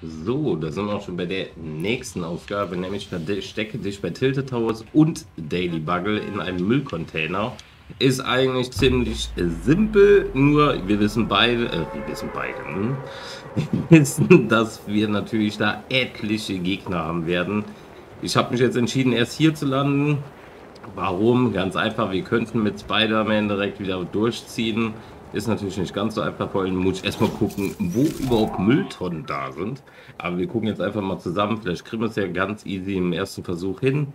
So, da sind wir auch schon bei der nächsten Aufgabe, nämlich stecke dich bei Tilted Towers und Daily Buggle in einen Müllcontainer. Ist eigentlich ziemlich simpel, nur wir wissen beide, äh, wir wissen beide, hm? wir wissen, dass wir natürlich da etliche Gegner haben werden. Ich habe mich jetzt entschieden, erst hier zu landen. Warum? Ganz einfach, wir könnten mit Spider-Man direkt wieder durchziehen. Ist natürlich nicht ganz so einfach, vor allem muss ich erstmal gucken, wo überhaupt Mülltonnen da sind. Aber wir gucken jetzt einfach mal zusammen, vielleicht kriegen wir es ja ganz easy im ersten Versuch hin.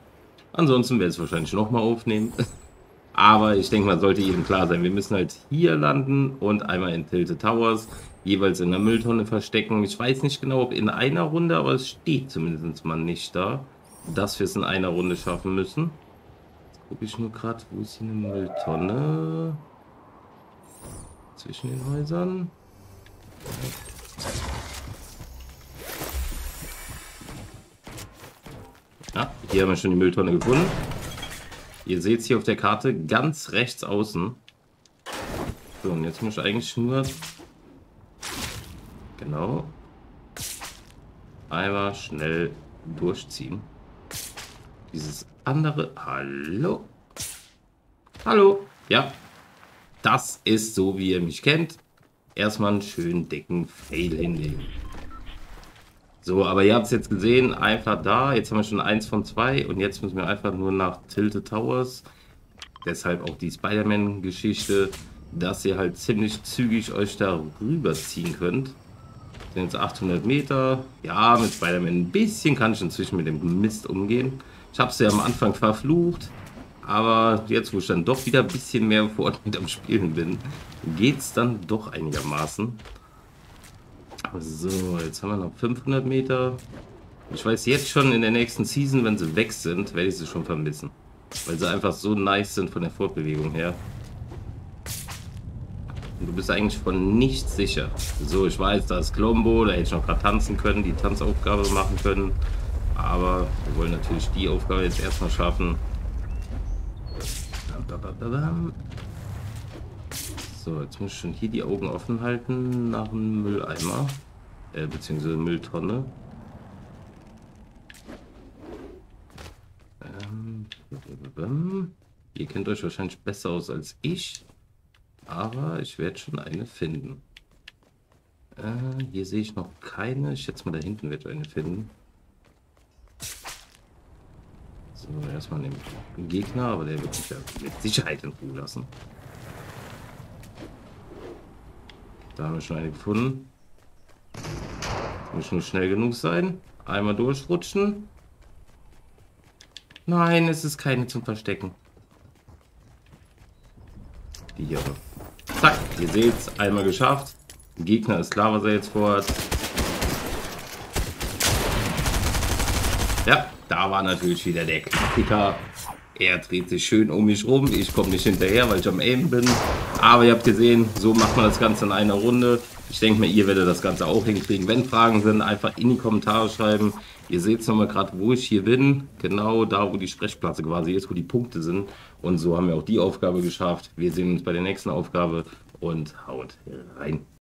Ansonsten werde ich es wahrscheinlich nochmal aufnehmen. Aber ich denke mal, sollte jedem klar sein, wir müssen halt hier landen und einmal in Tilted Towers, jeweils in der Mülltonne verstecken. Ich weiß nicht genau, ob in einer Runde, aber es steht zumindest mal nicht da, dass wir es in einer Runde schaffen müssen. Jetzt gucke ich nur gerade, wo ist hier eine Mülltonne? Zwischen den Häusern. Ja, hier haben wir schon die Mülltonne gefunden. Ihr seht es hier auf der Karte ganz rechts außen. So, und jetzt muss ich eigentlich nur... Genau. Einmal schnell durchziehen. Dieses andere... Hallo? Hallo? Ja, das ist so, wie ihr mich kennt. Erstmal einen schönen dicken Fail hinlegen. So, aber ihr habt es jetzt gesehen, einfach da. Jetzt haben wir schon eins von zwei und jetzt müssen wir einfach nur nach Tilted Towers. Deshalb auch die Spider-Man-Geschichte, dass ihr halt ziemlich zügig euch da rüberziehen könnt. Das sind jetzt 800 Meter. Ja, mit Spider-Man ein bisschen kann ich inzwischen mit dem Mist umgehen. Ich habe es ja am Anfang verflucht. Aber jetzt, wo ich dann doch wieder ein bisschen mehr vor Ort mit am Spielen bin, geht es dann doch einigermaßen. So, jetzt haben wir noch 500 Meter. Ich weiß jetzt schon in der nächsten Season, wenn sie weg sind, werde ich sie schon vermissen. Weil sie einfach so nice sind von der Fortbewegung her. Und du bist eigentlich von nichts sicher. So, ich weiß, da ist Colombo, da hätte ich noch gerade tanzen können, die Tanzaufgabe machen können. Aber wir wollen natürlich die Aufgabe jetzt erstmal schaffen. So, jetzt muss ich schon hier die Augen offen halten nach einem Mülleimer. Äh, beziehungsweise Mülltonne. Ähm, ihr kennt euch wahrscheinlich besser aus als ich. Aber ich werde schon eine finden. Äh, hier sehe ich noch keine. Ich schätze mal, da hinten wird eine finden. So, erstmal den Gegner, aber der wird sich ja mit Sicherheit in Ruhe lassen. Da haben wir schon eine gefunden. Muss nur schnell genug sein. Einmal durchrutschen. Nein, es ist keine zum Verstecken. Die hier. Zack, ihr seht einmal geschafft. Gegner ist klar, was er jetzt vorhat. Ja, da war natürlich wieder der Klassiker. Er dreht sich schön um mich rum. Ich komme nicht hinterher, weil ich am Aim bin. Aber ihr habt gesehen, so macht man das Ganze in einer Runde. Ich denke mal, ihr werdet das Ganze auch hinkriegen. Wenn Fragen sind, einfach in die Kommentare schreiben. Ihr seht es nochmal gerade, wo ich hier bin. Genau da, wo die Sprechplatz quasi ist, wo die Punkte sind. Und so haben wir auch die Aufgabe geschafft. Wir sehen uns bei der nächsten Aufgabe und haut rein.